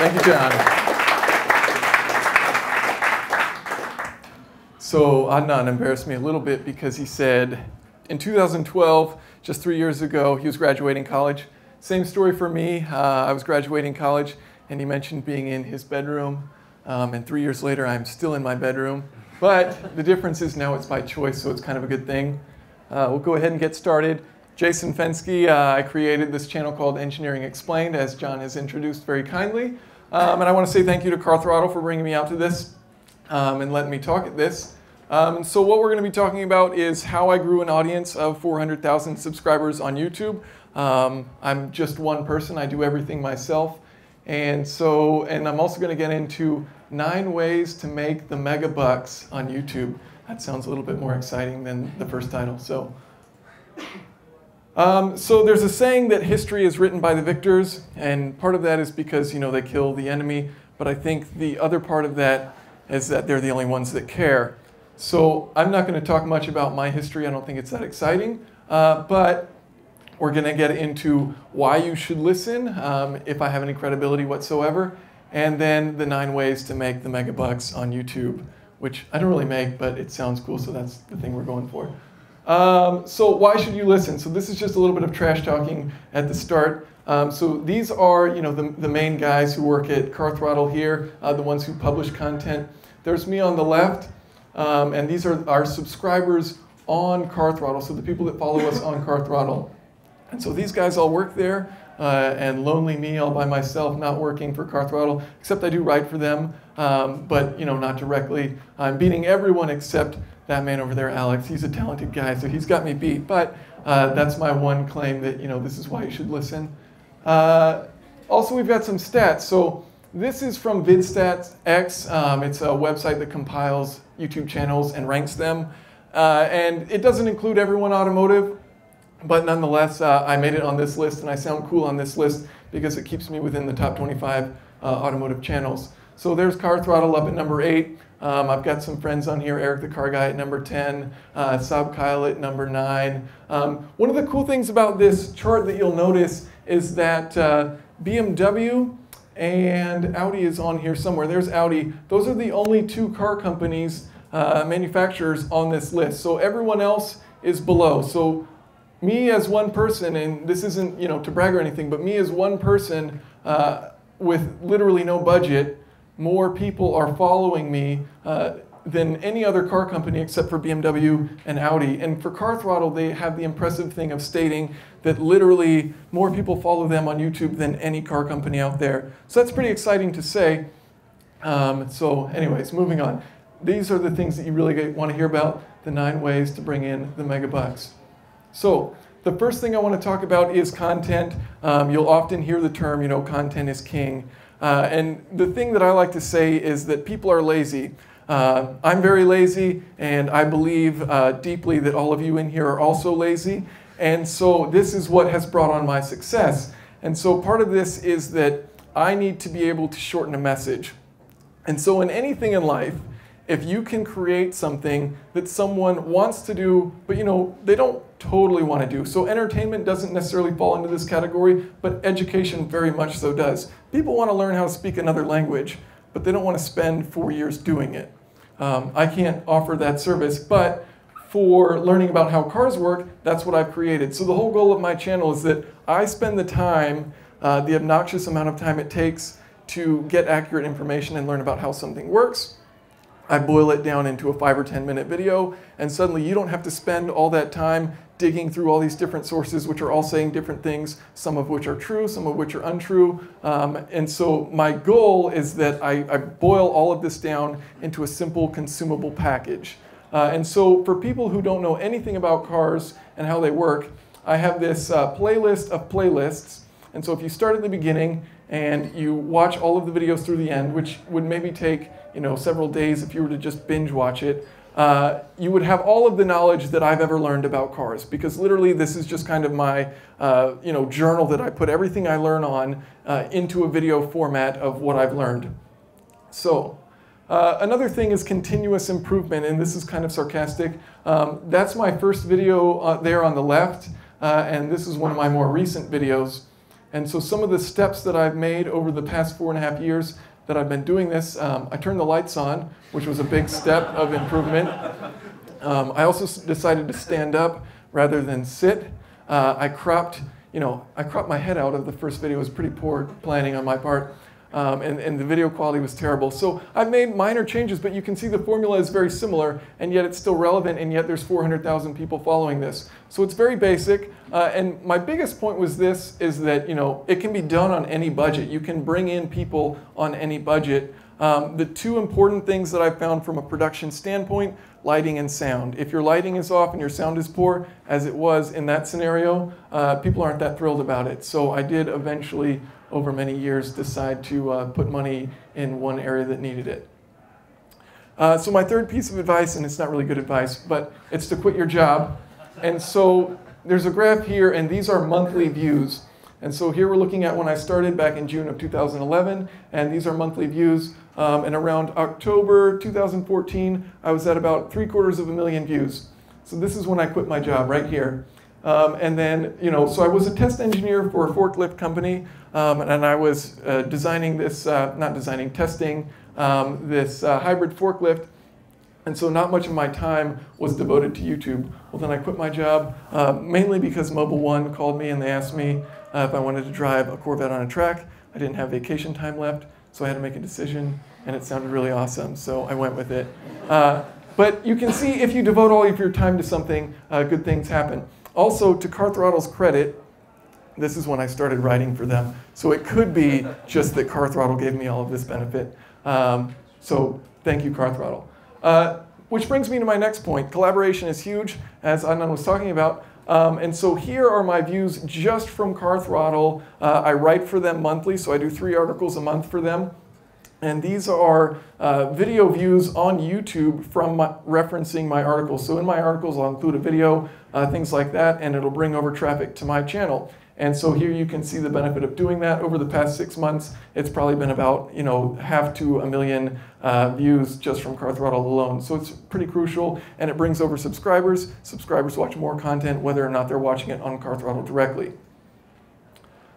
Thank you, John. So Adnan embarrassed me a little bit because he said in 2012, just three years ago, he was graduating college. Same story for me. Uh, I was graduating college, and he mentioned being in his bedroom. Um, and three years later, I'm still in my bedroom. But the difference is now it's by choice, so it's kind of a good thing. Uh, we'll go ahead and get started. Jason Fenske, uh, I created this channel called Engineering Explained, as John has introduced very kindly. Um, and I want to say thank you to Car Throttle for bringing me out to this um, and letting me talk at this. Um, so what we're going to be talking about is how I grew an audience of 400,000 subscribers on YouTube. Um, I'm just one person. I do everything myself. And so, and I'm also going to get into nine ways to make the mega bucks on YouTube. That sounds a little bit more exciting than the first title. So, um, so there's a saying that history is written by the victors, and part of that is because you know they kill the enemy. But I think the other part of that is that they're the only ones that care. So I'm not going to talk much about my history. I don't think it's that exciting. Uh, but we're going to get into why you should listen, um, if I have any credibility whatsoever, and then the nine ways to make the mega bucks on YouTube, which I don't really make, but it sounds cool, so that's the thing we're going for. Um, so why should you listen? So this is just a little bit of trash talking at the start. Um, so these are, you know, the, the main guys who work at Car Throttle here, uh, the ones who publish content. There's me on the left. Um, and these are our subscribers on Car Throttle, so the people that follow us on Car Throttle. And so these guys all work there, uh, and lonely me all by myself, not working for Car Throttle, except I do write for them, um, but you know, not directly. I'm beating everyone except that man over there, Alex. He's a talented guy, so he's got me beat. But uh, that's my one claim that you know this is why you should listen. Uh, also, we've got some stats. So this is from VidStats X. Um, it's a website that compiles YouTube channels and ranks them. Uh, and it doesn't include everyone automotive, but nonetheless, uh, I made it on this list, and I sound cool on this list because it keeps me within the top 25 uh, automotive channels. So there's Car Throttle up at number 8. Um, I've got some friends on here, Eric the Car Guy at number 10, uh, Saab Kyle at number 9. Um, one of the cool things about this chart that you'll notice is that uh, BMW and Audi is on here somewhere. There's Audi. Those are the only two car companies, uh, manufacturers on this list. So everyone else is below. So me as one person, and this isn't you know to brag or anything, but me as one person uh, with literally no budget, more people are following me. Uh, than any other car company except for BMW and Audi. And for Car Throttle, they have the impressive thing of stating that literally more people follow them on YouTube than any car company out there. So that's pretty exciting to say. Um, so anyways, moving on. These are the things that you really want to hear about, the nine ways to bring in the mega bucks. So the first thing I want to talk about is content. Um, you'll often hear the term, you know, content is king. Uh, and the thing that I like to say is that people are lazy. Uh, I'm very lazy, and I believe uh, deeply that all of you in here are also lazy. And so this is what has brought on my success. And so part of this is that I need to be able to shorten a message. And so in anything in life, if you can create something that someone wants to do, but you know, they don't totally want to do. So entertainment doesn't necessarily fall into this category, but education very much so does. People want to learn how to speak another language, but they don't want to spend four years doing it. Um, I can't offer that service, but for learning about how cars work, that's what I've created. So the whole goal of my channel is that I spend the time, uh, the obnoxious amount of time it takes to get accurate information and learn about how something works. I boil it down into a five or 10 minute video, and suddenly you don't have to spend all that time digging through all these different sources, which are all saying different things, some of which are true, some of which are untrue. Um, and so my goal is that I, I, boil all of this down into a simple consumable package. Uh, and so for people who don't know anything about cars and how they work, I have this uh, playlist of playlists. And so if you start at the beginning and you watch all of the videos through the end, which would maybe take you know several days if you were to just binge watch it, uh, you would have all of the knowledge that I've ever learned about cars because literally this is just kind of my uh, you know journal that I put everything I learn on uh, into a video format of what I've learned. So uh, another thing is continuous improvement and this is kind of sarcastic. Um, that's my first video uh, there on the left and this is one of my more recent videos. And so some of the steps that I've made over the past four and a half years that I've been doing this, um, I turned the lights on, which was a big step of improvement. Um, I also decided to stand up rather than sit. Uh, I cropped, you know, I cropped my head out of the first video. It was pretty poor planning on my part um, and, and the video quality was terrible. So I've made minor changes, but you can see the formula is very similar, and yet it's still relevant, and yet there's 400,000 people following this. So it's very basic, uh, and my biggest point was this, is that you know it can be done on any budget. You can bring in people on any budget. Um, the two important things that I found from a production standpoint, lighting and sound. If your lighting is off and your sound is poor, as it was in that scenario, uh, people aren't that thrilled about it. So I did eventually over many years decide to uh, put money in one area that needed it. Uh, so my third piece of advice, and it's not really good advice, but it's to quit your job. And so there's a graph here, and these are monthly views. And so here we're looking at when I started back in June of 2011, and these are monthly views. Um, and around October 2014, I was at about three quarters of a million views. So this is when I quit my job, right here. Um, and then, you know, so I was a test engineer for a forklift company, um, and I was uh, designing this, uh, not designing, testing um, this uh, hybrid forklift. And so not much of my time was devoted to YouTube. Well, then I quit my job, uh, mainly because Mobil 1 called me and they asked me uh, if I wanted to drive a Corvette on a track. I didn't have vacation time left, so I had to make a decision, and it sounded really awesome, so I went with it. Uh, but you can see if you devote all of your time to something, good things happen. Also, to Car Throttle's credit, this is when I started writing for them. So it could be just that Car Throttle gave me all of this benefit. Um, so thank you, Car Throttle. Uh, which brings me to my next point. Collaboration is huge, as Adnan was talking about. Um, and so here are my views just from Car Throttle. Uh, I write for them monthly, so I do three articles a month for them. And these are uh, video views on YouTube from my, referencing my articles. So in my articles, I'll include a video, uh, things like that, and it'll bring over traffic to my channel. And so here you can see the benefit of doing that. Over the past six months, it's probably been about you know half to a million uh, views just from Car Throttle alone. So it's pretty crucial, and it brings over subscribers. Subscribers watch more content, whether or not they're watching it on Car Throttle directly.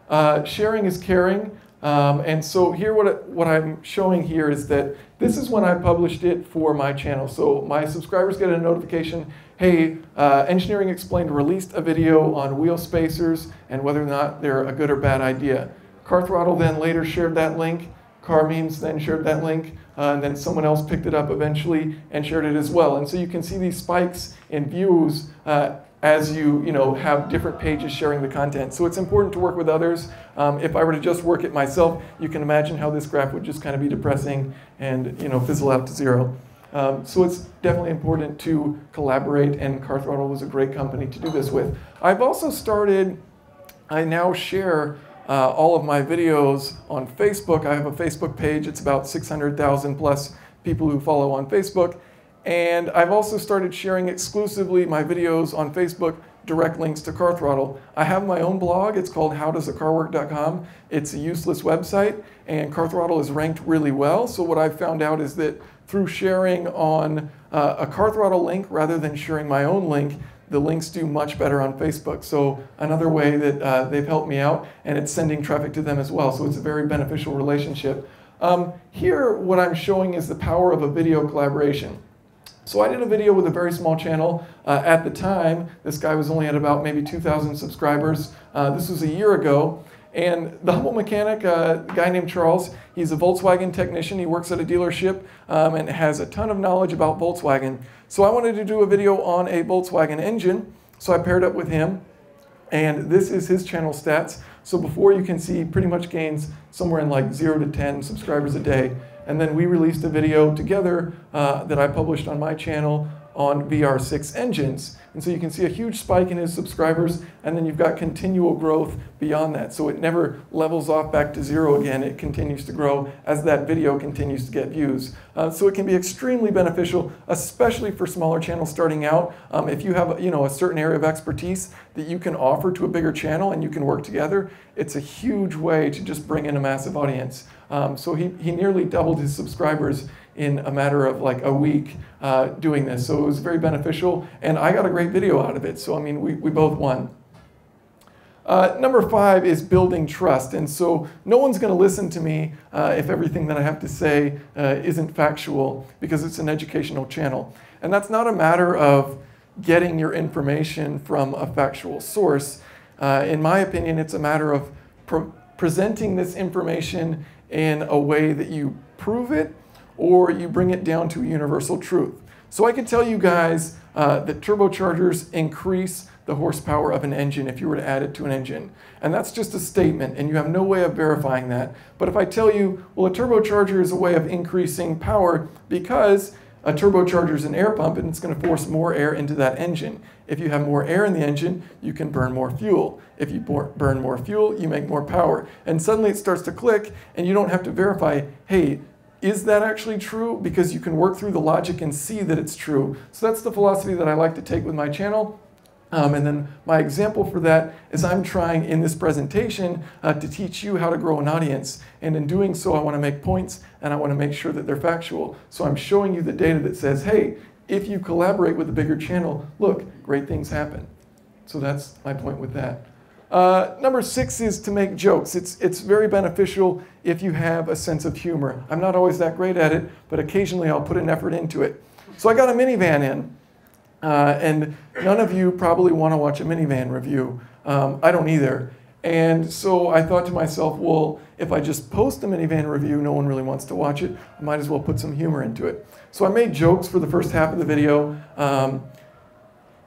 Uh, sharing is caring. Um, and so here what, what I'm showing here is that this is when I published it for my channel. So my subscribers get a notification, hey, uh, Engineering Explained released a video on wheel spacers and whether or not they're a good or bad idea. Car Throttle then later shared that link. Car Memes then shared that link, uh, and then someone else picked it up eventually and shared it as well. And so you can see these spikes in views uh, as you, you know, have different pages sharing the content. So it's important to work with others. Um, if I were to just work it myself, you can imagine how this graph would just kind of be depressing and you know, fizzle out to zero. Um, so it's definitely important to collaborate, and CarThrottle was a great company to do this with. I've also started, I now share uh, all of my videos on Facebook. I have a Facebook page. It's about 600,000 plus people who follow on Facebook. And I've also started sharing exclusively my videos on Facebook, direct links to Car Throttle. I have my own blog. It's called howdoesacarwork.com. It's a useless website, and Car Throttle is ranked really well. So what I've found out is that through sharing on uh, a Car Throttle link rather than sharing my own link, the links do much better on Facebook. So another way that uh, they've helped me out, and it's sending traffic to them as well. So it's a very beneficial relationship. Um, here, what I'm showing is the power of a video collaboration. So I did a video with a very small channel. Uh, at the time, this guy was only at about maybe 2,000 subscribers. Uh, this was a year ago. And the humble mechanic, uh, guy named Charles, he's a Volkswagen technician. He works at a dealership um, and has a ton of knowledge about Volkswagen. So I wanted to do a video on a Volkswagen engine. So I paired up with him. And this is his channel stats. So before you can see pretty much gains somewhere in like 0 to 10 subscribers a day. And then we released a video together uh, that I published on my channel on VR6 engines. And so you can see a huge spike in his subscribers, and then you've got continual growth beyond that. So it never levels off back to zero again. It continues to grow as that video continues to get views. Uh, so it can be extremely beneficial, especially for smaller channels starting out. Um, if you have you know, a certain area of expertise that you can offer to a bigger channel and you can work together, it's a huge way to just bring in a massive audience. Um, so he, he nearly doubled his subscribers in a matter of like a week uh, doing this. So it was very beneficial, and I got a great video out of it. So I mean, we, we both won. Uh, number five is building trust. And so no one's going to listen to me uh, if everything that I have to say uh, isn't factual because it's an educational channel. And that's not a matter of getting your information from a factual source. Uh, in my opinion, it's a matter of pre presenting this information in a way that you prove it or you bring it down to a universal truth. So I can tell you guys uh, that turbochargers increase the horsepower of an engine if you were to add it to an engine. And that's just a statement, and you have no way of verifying that. But if I tell you, well, a turbocharger is a way of increasing power because a turbocharger is an air pump and it's going to force more air into that engine. If you have more air in the engine, you can burn more fuel. If you burn more fuel, you make more power. And suddenly it starts to click, and you don't have to verify, hey, is that actually true? Because you can work through the logic and see that it's true. So that's the philosophy that I like to take with my channel. Um, and then my example for that is I'm trying in this presentation uh, to teach you how to grow an audience. And in doing so, I want to make points and I want to make sure that they're factual. So I'm showing you the data that says, hey, if you collaborate with a bigger channel, look, great things happen. So that's my point with that. Uh, number six is to make jokes. It's, it's very beneficial if you have a sense of humor. I'm not always that great at it, but occasionally I'll put an effort into it. So I got a minivan in. Uh, and none of you probably want to watch a minivan review. Um, I don't either. And so I thought to myself, well, if I just post a minivan review, no one really wants to watch it. I might as well put some humor into it. So I made jokes for the first half of the video. Um,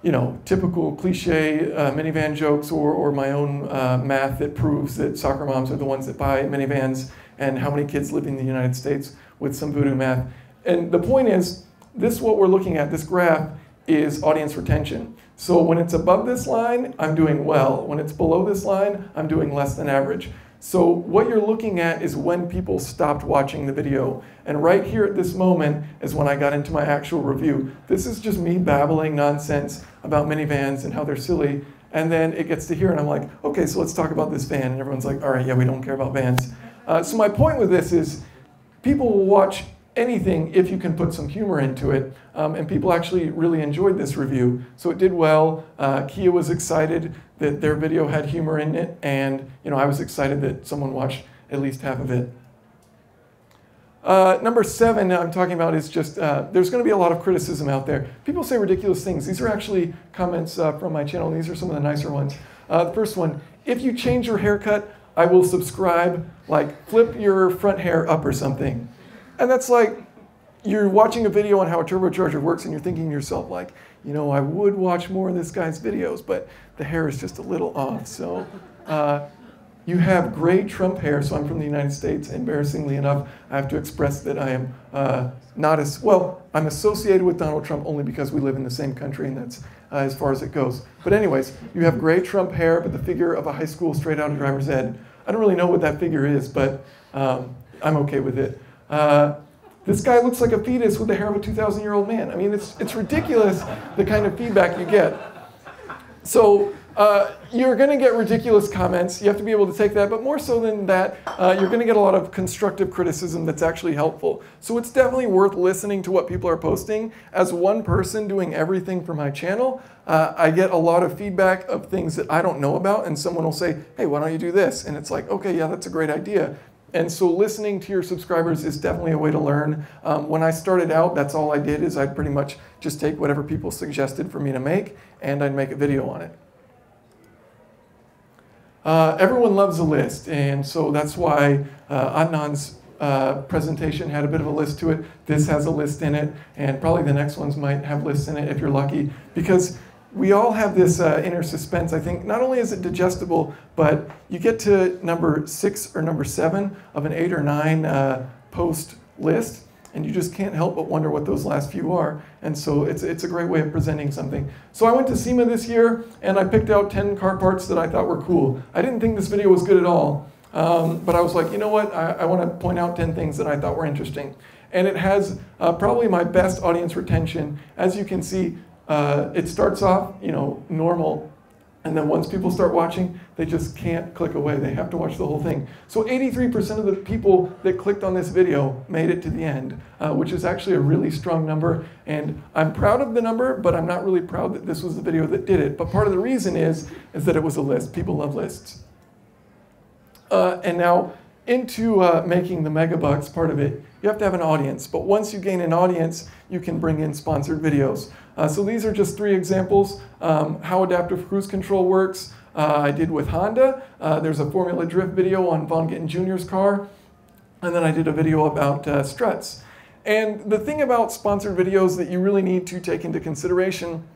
you know, typical cliche uh, minivan jokes or, or my own uh, math that proves that soccer moms are the ones that buy minivans and how many kids live in the United States with some voodoo math. And the point is, this what we're looking at, this graph, is audience retention. So when it's above this line, I'm doing well. When it's below this line, I'm doing less than average. So what you're looking at is when people stopped watching the video. And right here at this moment is when I got into my actual review. This is just me babbling nonsense about minivans and how they're silly. And then it gets to here and I'm like, okay, so let's talk about this van. And everyone's like, all right, yeah, we don't care about vans. Uh, so my point with this is people will watch anything if you can put some humor into it. Um, and people actually really enjoyed this review. So it did well. Uh, Kia was excited that their video had humor in it. And you know, I was excited that someone watched at least half of it. Uh, number seven I'm talking about is just, uh, there's going to be a lot of criticism out there. People say ridiculous things. These are actually comments uh, from my channel, these are some of the nicer ones. Uh, the first one, if you change your haircut, I will subscribe, like flip your front hair up or something. And that's like, you're watching a video on how a turbocharger works and you're thinking to yourself like, you know, I would watch more of this guy's videos, but the hair is just a little off. So uh, you have gray Trump hair, so I'm from the United States. Embarrassingly enough, I have to express that I am uh, not as, well, I'm associated with Donald Trump only because we live in the same country and that's uh, as far as it goes. But anyways, you have gray Trump hair, but the figure of a high school straight out of driver's ed. I don't really know what that figure is, but um, I'm okay with it. Uh, this guy looks like a fetus with the hair of a 2,000 year old man. I mean, it's, it's ridiculous the kind of feedback you get. So uh, you're going to get ridiculous comments. You have to be able to take that. But more so than that, uh, you're going to get a lot of constructive criticism that's actually helpful. So it's definitely worth listening to what people are posting. As one person doing everything for my channel, uh, I get a lot of feedback of things that I don't know about. And someone will say, hey, why don't you do this? And it's like, okay, yeah, that's a great idea. And so listening to your subscribers is definitely a way to learn. Um, when I started out, that's all I did is I'd pretty much just take whatever people suggested for me to make and I'd make a video on it. Uh, everyone loves a list, and so that's why uh, Adnan's uh, presentation had a bit of a list to it. This has a list in it, and probably the next ones might have lists in it if you're lucky, because we all have this uh, inner suspense. I think not only is it digestible, but you get to number six or number seven of an eight or nine uh, post list, and you just can't help but wonder what those last few are. And so it's, it's a great way of presenting something. So I went to SEMA this year, and I picked out 10 car parts that I thought were cool. I didn't think this video was good at all, um, but I was like, you know what? I, I want to point out 10 things that I thought were interesting. And it has uh, probably my best audience retention. As you can see, uh, it starts off, you know, normal, And then once people start watching, they just can't click away. They have to watch the whole thing. So 83% of the people that clicked on this video made it to the end, uh, which is actually a really strong number. And I'm proud of the number, but I'm not really proud that this was the video that did it. But part of the reason is, is that it was a list. People love lists. Uh, and now into uh, making the megabucks part of it, you have to have an audience. But once you gain an audience, you can bring in sponsored videos. Uh, so these are just three examples um, how adaptive cruise control works. Uh, I did with Honda. Uh, there's a Formula Drift video on Vaughn Gittin Jr.'s car. And then I did a video about uh, struts. And the thing about sponsored videos that you really need to take into consideration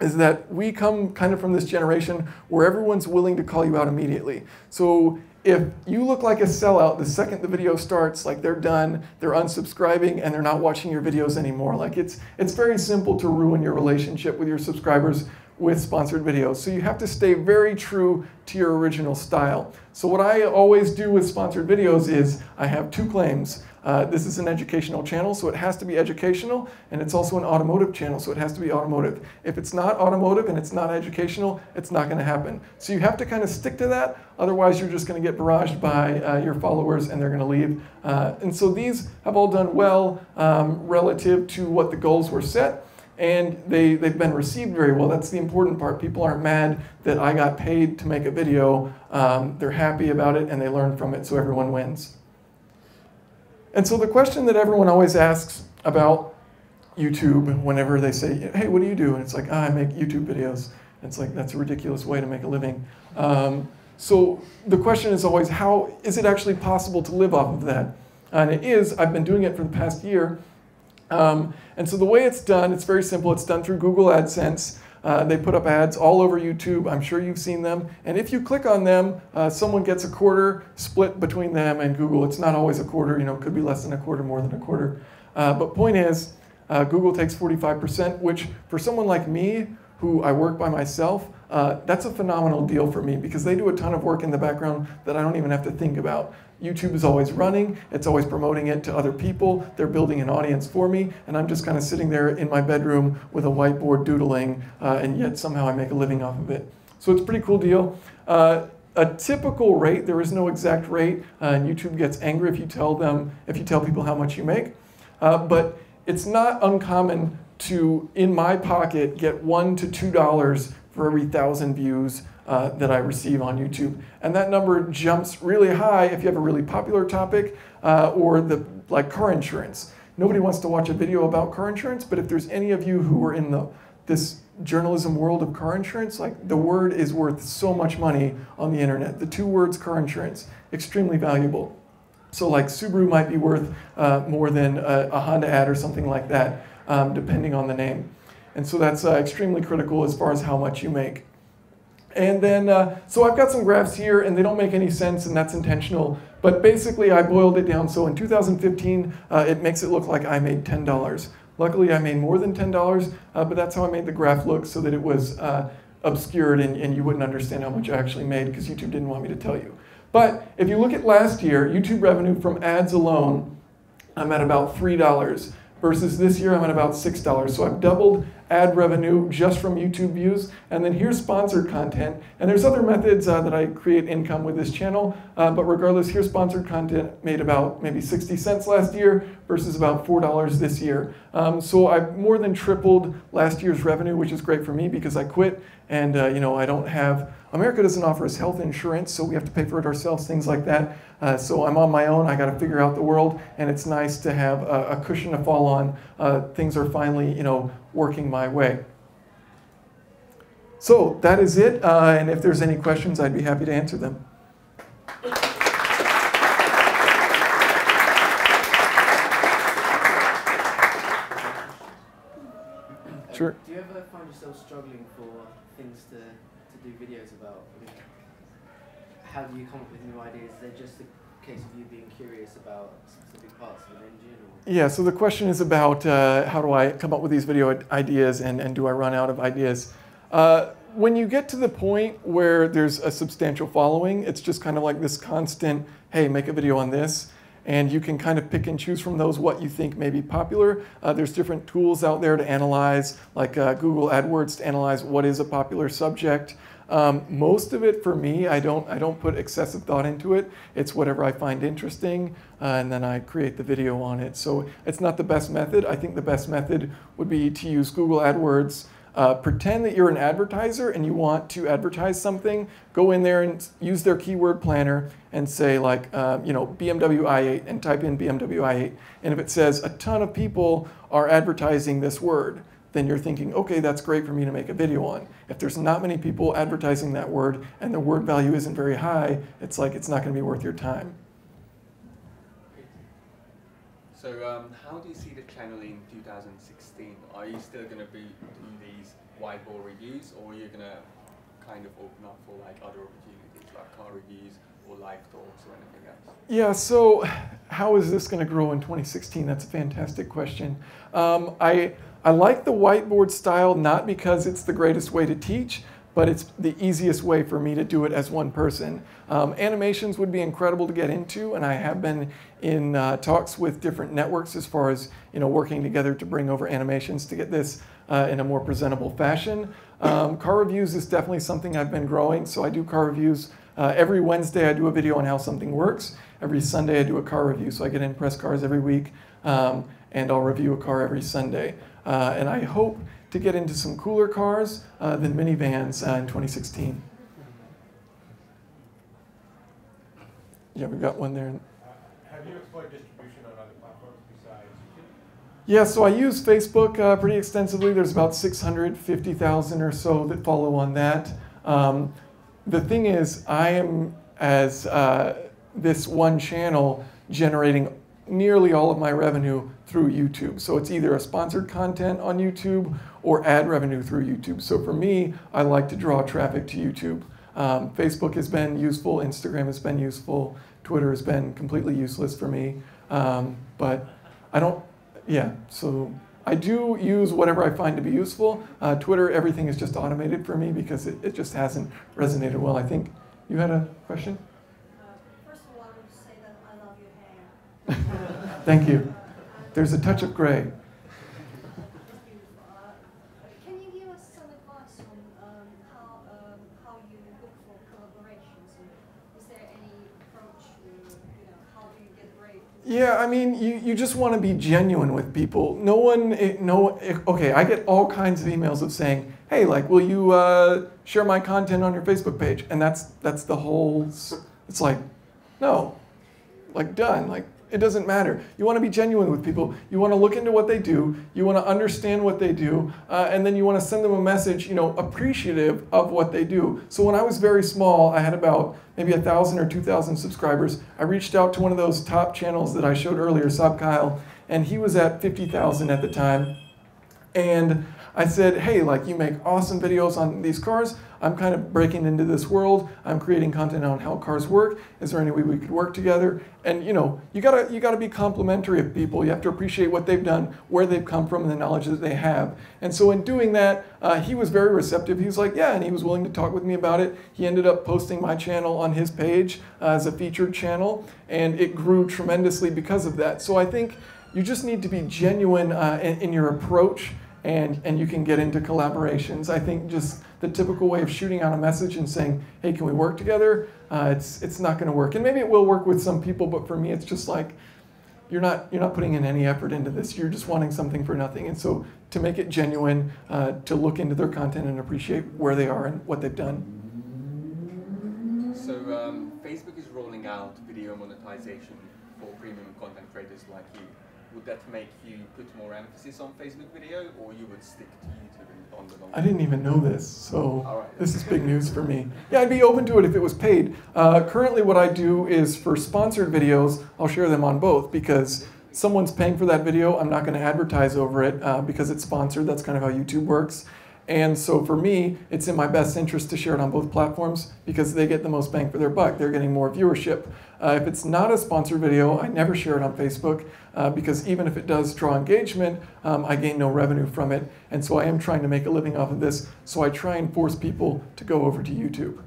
is that we come kind of from this generation where everyone's willing to call you out immediately. So if you look like a sellout the second the video starts, like they're done, they're unsubscribing, and they're not watching your videos anymore. Like it's it's very simple to ruin your relationship with your subscribers with sponsored videos. So you have to stay very true to your original style. So what I always do with sponsored videos is I have two claims. Uh, this is an educational channel, so it has to be educational, and it's also an automotive channel, so it has to be automotive. If it's not automotive and it's not educational, it's not going to happen. So you have to kind of stick to that, otherwise you're just going to get barraged by uh, your followers and they're going to leave. Uh, and so these have all done well um, relative to what the goals were set and they, they've been received very well. That's the important part. People aren't mad that I got paid to make a video. Um, they're happy about it and they learn from it, so everyone wins. And so the question that everyone always asks about YouTube whenever they say, hey, what do you do? And it's like, ah, I make YouTube videos. And it's like, that's a ridiculous way to make a living. Um, so the question is always, how is it actually possible to live off of that? And it is, I've been doing it for the past year. Um, and so the way it's done, it's very simple. It's done through Google AdSense. Uh, they put up ads all over YouTube. I'm sure you've seen them. And if you click on them, uh, someone gets a quarter split between them and Google. It's not always a quarter, you know, it could be less than a quarter, more than a quarter. Uh, but point is, uh, Google takes 45%, which for someone like me, who I work by myself, uh, that's a phenomenal deal for me because they do a ton of work in the background that I don't even have to think about. YouTube is always running, it's always promoting it to other people, they're building an audience for me, and I'm just kind of sitting there in my bedroom with a whiteboard doodling, uh, and yet somehow I make a living off of it. So it's a pretty cool deal. Uh, a typical rate, there is no exact rate, uh, and YouTube gets angry if you tell them, if you tell people how much you make, uh, but it's not uncommon to, in my pocket, get one to two dollars for every thousand views uh, that I receive on YouTube. And that number jumps really high if you have a really popular topic uh, or the like car insurance. Nobody wants to watch a video about car insurance, but if there's any of you who are in the this journalism world of car insurance, like the word is worth so much money on the internet. The two words car insurance, extremely valuable. So like Subaru might be worth uh, more than a, a, Honda ad or something like that, um, depending on the name. And so that's uh, extremely critical as far as how much you make. And then, uh, so I've got some graphs here and they don't make any sense and that's intentional. But basically I boiled it down. So in 2015, uh, it makes it look like I made $10. Luckily I made more than $10, uh, but that's how I made the graph look so that it was uh, obscured and, and you wouldn't understand how much I actually made because YouTube didn't want me to tell you. But if you look at last year, YouTube revenue from ads alone, I'm at about $3 versus this year I'm at about $6. So I've doubled ad revenue just from YouTube views. And then here's sponsored content. And there's other methods uh, that I create income with this channel. Uh, but regardless, here's sponsored content made about maybe 60 cents last year versus about $4 this year. Um, so I've more than tripled last year's revenue, which is great for me because I quit and uh, you know I don't have America doesn't offer us health insurance, so we have to pay for it ourselves, things like that. Uh, so I'm on my own. I got to figure out the world, and it's nice to have a, a cushion to fall on. Uh, things are finally, you know, working my way. So that is it. Uh, and if there's any questions, I'd be happy to answer them. Sure. Do you ever find yourself struggling for things to, to do videos about? I mean, how do you come up with new ideas? Is it just a case of you being curious about specific parts of an engine? Or? Yeah, so the question is about uh, how do I come up with these video ideas and, and do I run out of ideas? Uh, when you get to the point where there's a substantial following, it's just kind of like this constant, hey, make a video on this and you can kind of pick and choose from those what you think may be popular. Uh, there's different tools out there to analyze, like uh, Google AdWords to analyze what is a popular subject. Um, most of it for me, I don't, I don't put excessive thought into it. It's whatever I find interesting, uh, and then I create the video on it. So it's not the best method. I think the best method would be to use Google AdWords. Uh, pretend that you're an advertiser and you want to advertise something. Go in there and use their keyword planner and say like, uh, you know, BMW i8 and type in BMW i8. And if it says a ton of people are advertising this word, then you're thinking, okay, that's great for me to make a video on. If there's not many people advertising that word and the word value isn't very high, it's like it's not going to be worth your time. So um, how do you see the channel in 2016? Are you still going to be doing these whiteboard reviews or are you going to kind of open up for like other opportunities like car reviews or live talks or anything else? Yeah, so how is this going to grow in 2016? That's a fantastic question. Um, I, I like the whiteboard style not because it's the greatest way to teach, but it's the easiest way for me to do it as one person. Um, animations would be incredible to get into, and I have been in uh, talks with different networks as far as you know working together to bring over animations to get this uh, in a more presentable fashion. Um, car reviews is definitely something I've been growing, so I do car reviews. Uh, every Wednesday I do a video on how something works. Every Sunday I do a car review, so I get in press cars every week, um, and I'll review a car every Sunday. Uh, and I hope to get into some cooler cars uh, than minivans uh, in 2016. Yeah, we've got one there. Have you explored distribution on other platforms besides YouTube? Yeah, so I use Facebook uh, pretty extensively. There's about 650,000 or so that follow on that. Um, the thing is, I am, as uh, this one channel, generating nearly all of my revenue through YouTube. So it's either a sponsored content on YouTube or ad revenue through YouTube. So for me, I like to draw traffic to YouTube. Um, Facebook has been useful, Instagram has been useful, Twitter has been completely useless for me. Um, but I don't, yeah, so I do use whatever I find to be useful. Uh, Twitter, everything is just automated for me because it, it just hasn't resonated well. I think you had a question? First of all, I want to say that I love your hair. Thank you. There's a touch of gray. It's beautiful. Uh, Can you give us some advice on um, how, um, how you look for collaborations? And is there any approach to, you know, how do you get great? Yeah, I mean, you, you just want to be genuine with people. No one, eh, no, eh, okay, I get all kinds of emails of saying, hey, like, will you uh, share my content on your Facebook page? And that's, that's the whole, it's like, no, like, done. Like, it doesn't matter. You want to be genuine with people. You want to look into what they do. You want to understand what they do. Uh, and then you want to send them a message, you know, appreciative of what they do. So when I was very small, I had about maybe a thousand or two thousand subscribers. I reached out to one of those top channels that I showed earlier, Saab Kyle, and he was at 50,000 at the time. And I said, hey, like you make awesome videos on these cars. I'm kind of breaking into this world. I'm creating content on how cars work. Is there any way we could work together? And you know, you gotta you gotta be complimentary of people. You have to appreciate what they've done, where they've come from, and the knowledge that they have. And so in doing that, uh, he was very receptive. He was like, yeah, and he was willing to talk with me about it. He ended up posting my channel on his page uh, as a featured channel, and it grew tremendously because of that. So I think you just need to be genuine uh, in, in your approach and, and you can get into collaborations. I think just the typical way of shooting out a message and saying, hey, can we work together? Uh, it's, it's not going to work. And maybe it will work with some people, but for me, it's just like, you're not, you're not putting in any effort into this. You're just wanting something for nothing. And so to make it genuine, uh, to look into their content and appreciate where they are and what they've done. So um, Facebook is rolling out video monetization for premium content creators like you. Would that make you put more emphasis on Facebook video, or you would stick to YouTube on the long? I didn't even know this, so right. this is big news for me. Yeah, I'd be open to it if it was paid. Uh, currently, what I do is for sponsored videos, I'll share them on both because someone's paying for that video. I'm not going to advertise over it uh, because it's sponsored. That's kind of how YouTube works. And so for me, it's in my best interest to share it on both platforms because they get the most bang for their buck. They're getting more viewership. Uh, if it's not a sponsored video, I never share it on Facebook uh, because even if it does draw engagement, um, I gain no revenue from it. And so I am trying to make a living off of this. So I try and force people to go over to YouTube.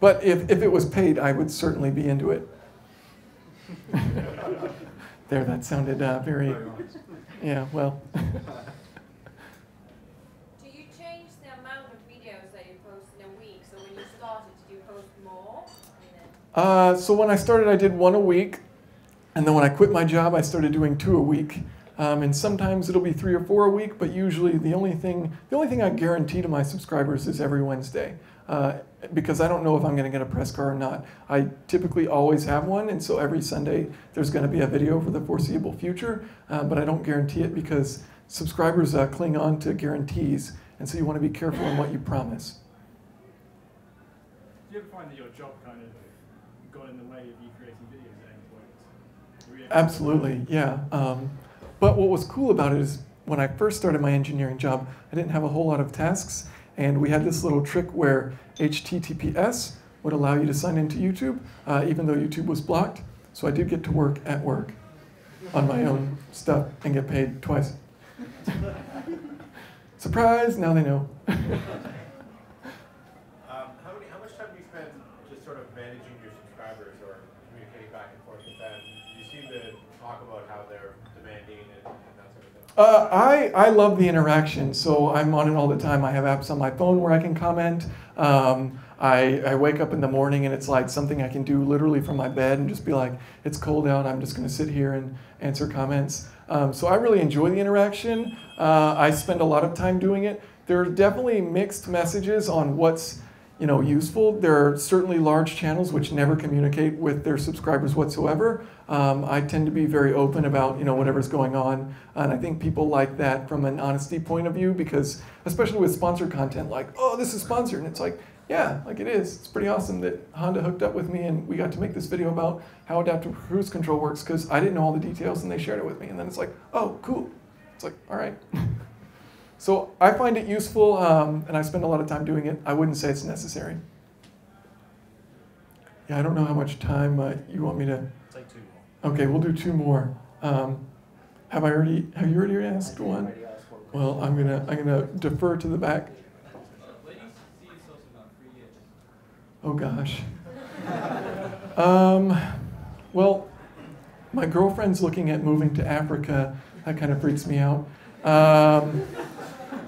But if, if it was paid, I would certainly be into it. there, that sounded uh, very, yeah, well. Do you change the amount of videos that you post in a week? So Uh, so when I started, I did one a week, and then when I quit my job, I started doing two a week. Um, and sometimes it'll be three or four a week, but usually the only thing the only thing I guarantee to my subscribers is every Wednesday, uh, because I don't know if I'm going to get a press car or not. I typically always have one, and so every Sunday there's going to be a video for the foreseeable future, uh, but I don't guarantee it because subscribers uh, cling on to guarantees, and so you want to be careful in what you promise. Do you ever find that your job kind of got in the way of you creating videos at any point? Were you ever- Absolutely, yeah. Um, but what was cool about it is when I first started my engineering job, I didn't have a whole lot of tasks, and we had this little trick where HTTPS would allow you to sign into YouTube, uh, even though YouTube was blocked. So I did get to work at work on my own stuff and get paid twice. Surprise! Now they know. Um, how many, how spend just sort of managing your subscribers or communicating back and forth with them? You seem to talk about how they're demanding and, and that sort of thing. Uh, I, I love the interaction, so I'm on it all the time. I have apps on my phone where I can comment. Um, I, I wake up in the morning and it's like something I can do literally from my bed and just be like, it's cold out, I'm just going to sit here and answer comments. Um, so I really enjoy the interaction. Uh, I spend a lot of time doing it. There are definitely mixed messages on what's you know, useful. There are certainly large channels which never communicate with their subscribers whatsoever. Um, I tend to be very open about you know whatever's going on, and I think people like that from an honesty point of view because, especially with sponsored content, like oh this is sponsored, and it's like yeah, like it is. It's pretty awesome that Honda hooked up with me and we got to make this video about how adaptive cruise control works because I didn't know all the details and they shared it with me, and then it's like oh cool. It's like all right. So I find it useful, um, and I spend a lot of time doing it. I wouldn't say it's necessary. Yeah, I don't know how much time uh, you want me to. Take two more. Okay, we'll do two more. Um, have I already? Have you already asked I one? already asked one Well, I'm gonna I'm gonna defer to the back. Where see yourself in about three years? Oh gosh. Um, well, my girlfriend's looking at moving to Africa. That kind of freaks me out. Um,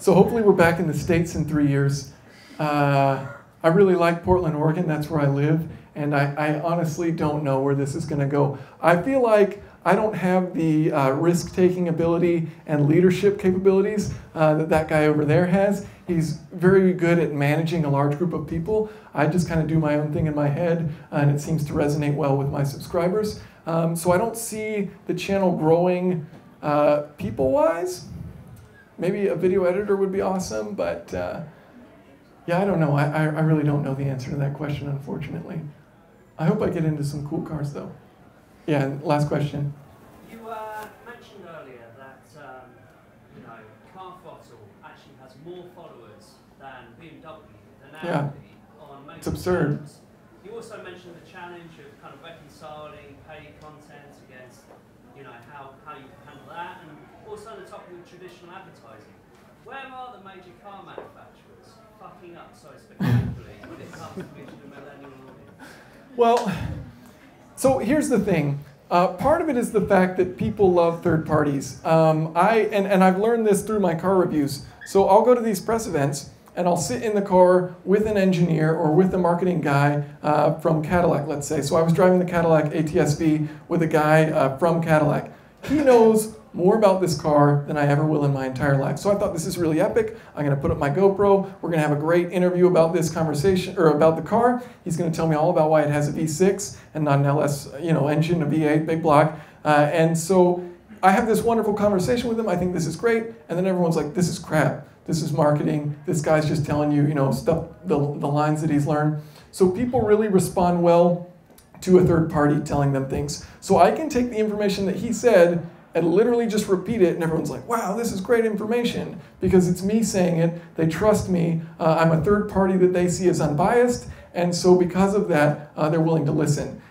so hopefully we're back in the States in three years. Uh, I really like Portland, Oregon. That's where I live. And I, I honestly don't know where this is going to go. I feel like I don't have the uh, risk taking ability and leadership capabilities uh, that that guy over there has. He's very good at managing a large group of people. I just kind of do my own thing in my head, and it seems to resonate well with my subscribers. Um, so I don't see the channel growing uh, people wise. Maybe a video editor would be awesome, but uh, yeah, I don't know. I, I, I really don't know the answer to that question, unfortunately. I hope I get into some cool cars, though. Yeah, and last question. You uh, mentioned earlier that um, you know Car Throttle actually has more followers than BMW, than Audi Yeah. on major It's absurd. You also mentioned the challenge of kind of reconciling paid content against you know how, how you handle that, on the topic of traditional advertising. Where are the major car manufacturers fucking up so spectacularly when it comes to the millennial audience? Well, so here's the thing. Uh, part of it is the fact that people love third parties. Um, I and, and I've learned this through my car reviews. So I'll go to these press events and I'll sit in the car with an engineer or with a marketing guy uh, from Cadillac, let's say. So I was driving the Cadillac ATS-V with a guy uh, from Cadillac. He knows more about this car than I ever will in my entire life. So I thought this is really epic. I'm going to put up my GoPro. We're going to have a great interview about this conversation or about the car. He's going to tell me all about why it has a V6 and not an LS, you know, engine, a V8, big block. Uh, and so I have this wonderful conversation with him. I think this is great. And then everyone's like, this is crap. This is marketing. This guy's just telling you, you know, stuff, the, the lines that he's learned. So people really respond well to a third party telling them things. So I can take the information that he said and literally just repeat it, and everyone's like, wow, this is great information because it's me saying it. They trust me. Uh, I'm a third party that they see as unbiased, and so because of that, uh, they're willing to listen.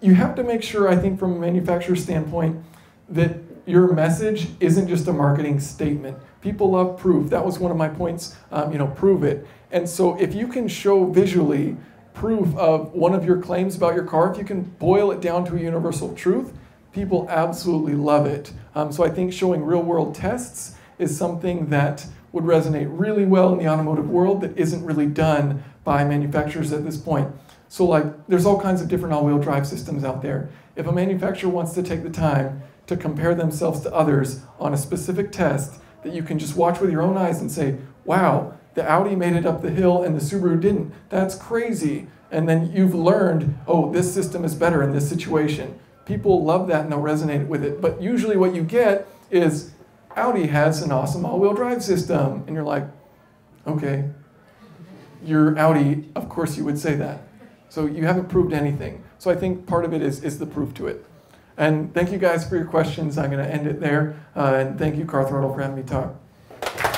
You have to make sure, I think, from a manufacturer's standpoint, that your message isn't just a marketing statement. People love proof. That was one of my points, um, you know, prove it. And so if you can show visually proof of one of your claims about your car, if you can boil it down to a universal truth, people absolutely love it. Um, so I think showing real world tests is something that would resonate really well in the automotive world that isn't really done by manufacturers at this point. So like, there's all kinds of different all-wheel drive systems out there. If a manufacturer wants to take the time to compare themselves to others on a specific test that you can just watch with your own eyes and say, wow, the Audi made it up the hill and the Subaru didn't. That's crazy. And then you've learned, oh, this system is better in this situation. People love that and they'll resonate with it. But usually what you get is Audi has an awesome all-wheel drive system. And you're like, okay, you're Audi, of course you would say that. So you haven't proved anything. So I think part of it is, is the proof to it. And thank you guys for your questions. I'm going to end it there. Uh, and thank you, Car Throttle, for having me talk.